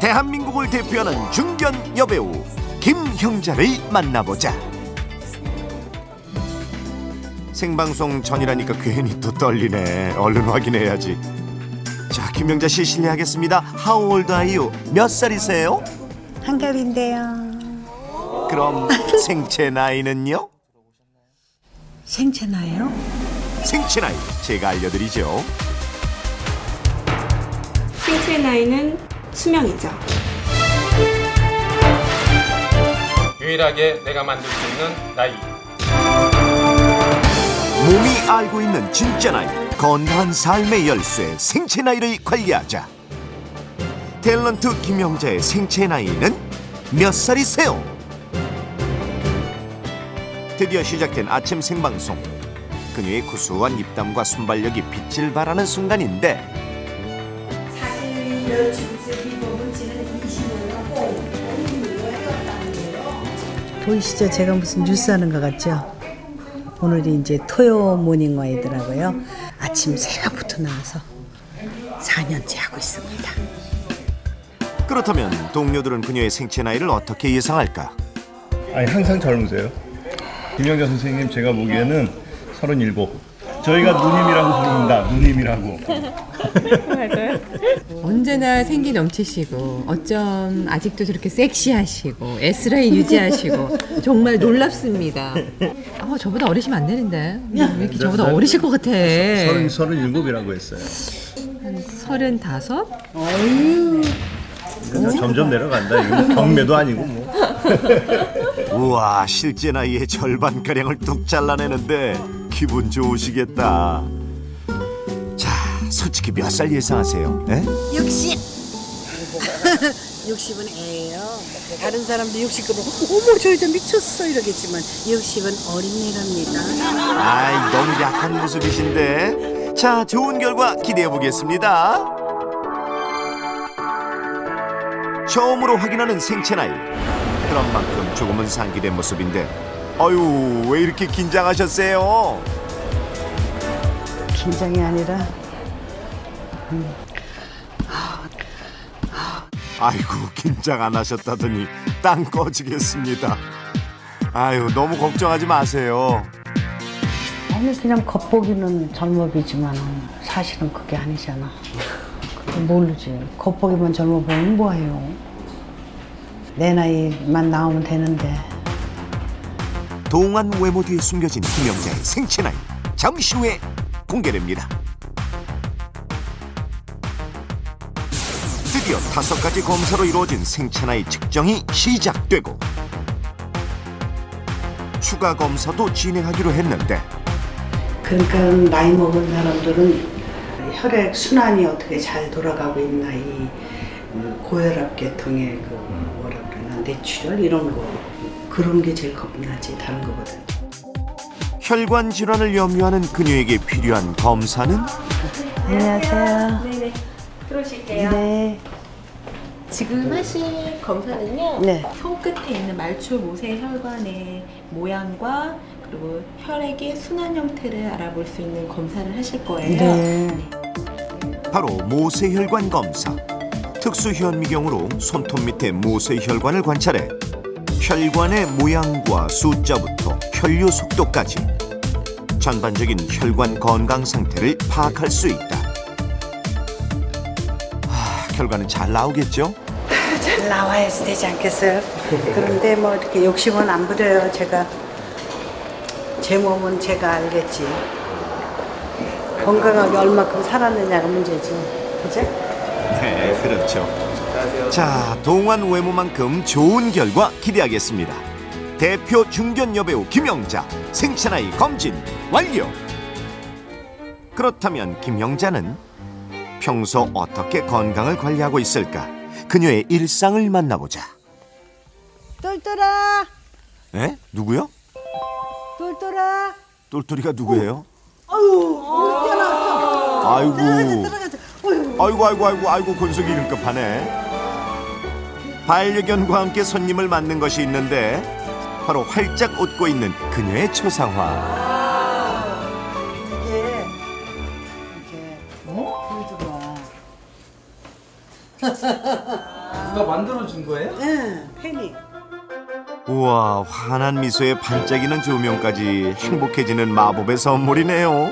대한민국을 대표하는 중견 여배우 김형자를 만나보자. 생방송 전이라니까 괜히 또 떨리네. 얼른 확인해야지. 자, 김형자 씨 실례하겠습니다. How old are you? 몇 살이세요? 한갑인데요. 그럼 생체 나이는요? 생체 나요? 생체 나이 제가 알려드리죠. 생체 나이는 수명이죠. 유일하게 내가 만들 수 있는 나이. 몸이 알고 있는 진짜 나이, 건강한 삶의 열쇠, 생체 나이를 관리하자. 탤런트 김영자의 생체 나이는 몇 살이세요? 드디어 시작된 아침 생방송. 그녀의 구수한 입담과 순발력이 빛을 발하는 순간인데 보이시죠? 제가 무슨 뉴스 하는 것 같죠? 오늘이 이제 토요 모닝와이더라고요. 아침 새벽부터 나와서 4년째 하고 있습니다. 그렇다면 동료들은 그녀의 생체 나이를 어떻게 예상할까? 아니 항상 젊으세요. 김영자 선생님 제가 보기에는 37. 저희가 누님이라고 부릅니다. 누님이라고. 언제나 생기 넘치시고 어쩜 아직도 저렇게 섹시하시고 S라인 유지하시고 정말 놀랍습니다. 어, 저보다 어리시면 안 되는데 왜 이렇게 저보다 어리실 것 같아. 30, 37이라고 했어요. 서른 다섯? 그러니까 점점 내려간다. 이거 경매도 아니고 뭐. 우와 실제 나이의 절반 가량을 뚝 잘라내는데 기분 좋으시겠다 자 솔직히 몇 살 예상하세요? 에? 60. 60은 애예요. 다른 사람도 60 그러면 어머 저 여자 미쳤어 이러겠지만 60은 어린애랍니다. 아이 너무 약한 모습이신데 자 좋은 결과 기대해 보겠습니다 처음으로 확인하는 생체 나이 그런 만큼 조금은 상기된 모습인데 아유 왜 이렇게 긴장하셨어요? 긴장이 아니라 아이고 긴장 안 하셨다더니 땅 꺼지겠습니다 아유 너무 걱정하지 마세요 아니 그냥 겉보기는 젊어 보이지만 사실은 그게 아니잖아. 그거 모르지. 겉보기만 젊어 보이면 뭐해요. 내 나이만 나오면 되는데. 동안 외모 뒤에 숨겨진 김영자의 생체 나이 잠시 후에 공개됩니다. 드디어 다섯 가지 검사로 이루어진 생체 나이 측정이 시작되고 추가 검사도 진행하기로 했는데 그러니까 나이 먹은 사람들은 혈액 순환이 어떻게 잘 돌아가고 있나 이 고혈압 계통의 그 뭐라 그러나 뇌출혈 이런 거 그런 게 제일 겁나지 다른 거보다. 혈관 질환을 염려하는 그녀에게 필요한 검사는 안녕하세요. 네네. 들어오실게요. 네. 지금 하실 검사는요. 네. 손끝에 있는 말초 모세 혈관의 모양과 그리고 혈액의 순환 형태를 알아볼 수 있는 검사를 하실 거예요. 네. 바로 모세혈관 검사. 특수 현미경으로 손톱 밑에 모세혈관을 관찰해 혈관의 모양과 숫자부터 혈류 속도까지 전반적인 혈관 건강 상태를 파악할 수 있다. 아, 결과는 잘 나오겠죠? 잘 나와야지 되지 않겠어요? 그런데 뭐 이렇게 욕심은 안 부려요. 제가 제 몸은 제가 알겠지. 건강하게 얼마큼 살았느냐가 문제죠. 그죠? 네, 그렇죠. 자, 동안 외모만큼 좋은 결과 기대하겠습니다. 대표 중견 여배우 김영자 생체 나이 검진 완료. 그렇다면 김영자는 평소 어떻게 건강을 관리하고 있을까? 그녀의 일상을 만나보자. 똘똘아, 에? 누구요? 똘똘아. 똘똘이가 누구예요? 아유, 뛰어나왔어. 아이고. 아이고, 아이고, 아이고, 아이고, 곤속이 이름급하네. 반려견과 함께 손님을 맞는 것이 있는데 바로 활짝 웃고 있는 그녀의 초상화. 누가 만들어 준 거예요? 응, 팬이. 우와 환한 미소에 반짝이는 조명까지 행복해지는 마법의 선물이네요